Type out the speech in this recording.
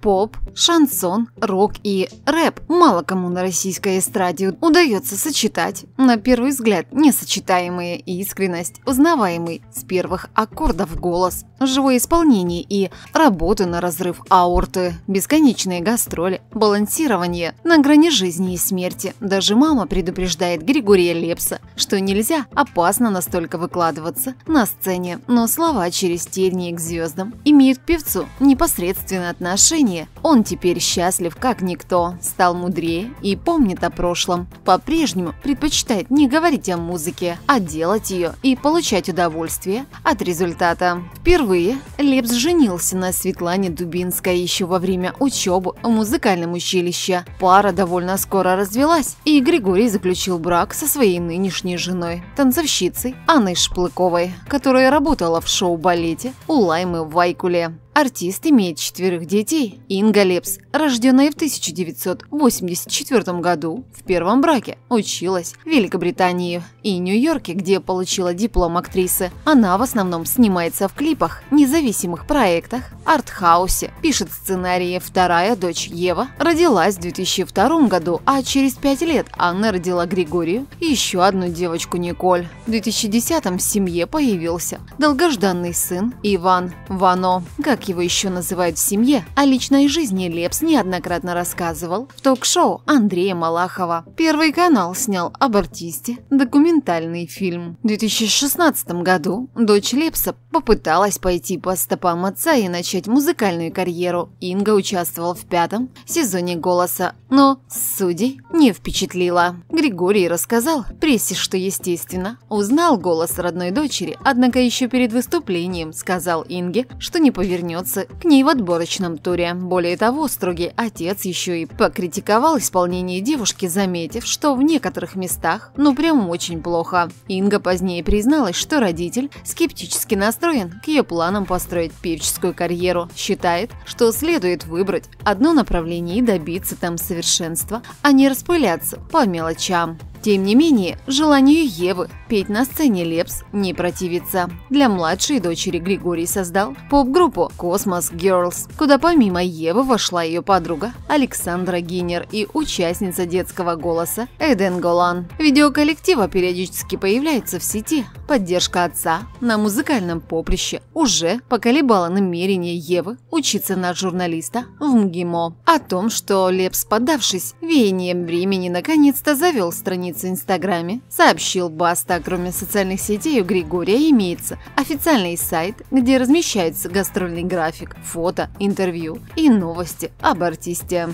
Поп, шансон, рок и рэп мало кому на российской эстраде удается сочетать. На первый взгляд несочетаемые искренность, узнаваемый с первых аккордов голос, живое исполнение и работу на разрыв аорты, бесконечные гастроли, балансирование на грани жизни и смерти. Даже мама предупреждает Григория Лепса, что нельзя опасно настолько выкладываться на сцене, но слова через тернии к звездам имеют к певцу непосредственное отношение отношения. Он теперь счастлив как никто, стал мудрее и помнит о прошлом. По-прежнему предпочитает не говорить о музыке, а делать ее и получать удовольствие от результата. Впервые Лепс женился на Светлане Дубинской еще во время учебы в музыкальном училище. Пара довольно скоро развелась, и Григорий заключил брак со своей нынешней женой, танцовщицей Анной Шплыковой, которая работала в шоу-балете у Лаймы в Вайкуле. Артист имеет четверых детей. Инга Лепс, рожденная в 1984 году, в первом браке, училась в Великобритании и Нью-Йорке, где получила диплом актрисы. Она в основном снимается в клипах, независимых проектах, артхаусе, пишет сценарии. Вторая дочь Ева родилась в 2002 году, а через пять лет Анна родила Григорию и еще одну девочку Николь. В 2010 в семье появился долгожданный сын Иван Вано, как его еще называют в семье, о личной жизни Лепс неоднократно рассказывал в ток-шоу Андрея Малахова. Первый канал снял об артисте документальный фильм. В 2016 году дочь Лепса попыталась пойти по стопам отца и начать музыкальную карьеру. Инга участвовала в пятом сезоне «Голоса», но судей не впечатлила. Григорий рассказал прессе, что естественно, узнал голос родной дочери, однако еще перед выступлением сказал Инге, что не повернется вернется к ней в отборочном туре. Более того, строгий отец еще и покритиковал исполнение девушки, заметив, что в некоторых местах ну прям очень плохо. Инга позднее призналась, что родитель скептически настроен к ее планам построить певческую карьеру. Считает, что следует выбрать одно направление и добиться там совершенства, а не распыляться по мелочам. Тем не менее, желанию Евы петь на сцене Лепс не противится. Для младшей дочери Григорий создал поп-группу Cosmos Girls, куда помимо Евы вошла ее подруга Александра Гинер и участница детского голоса Эден Голан. Видео коллектива периодически появляется в сети. Поддержка отца на музыкальном поприще уже поколебала намерение Евы учиться на журналиста в МГИМО. О том, что Лепс, поддавшись веянием времени, наконец-то завел страницу странице Инстаграме сообщил Баста, кроме социальных сетей у Григория имеется официальный сайт, где размещается гастрольный график, фото, интервью и новости об артисте.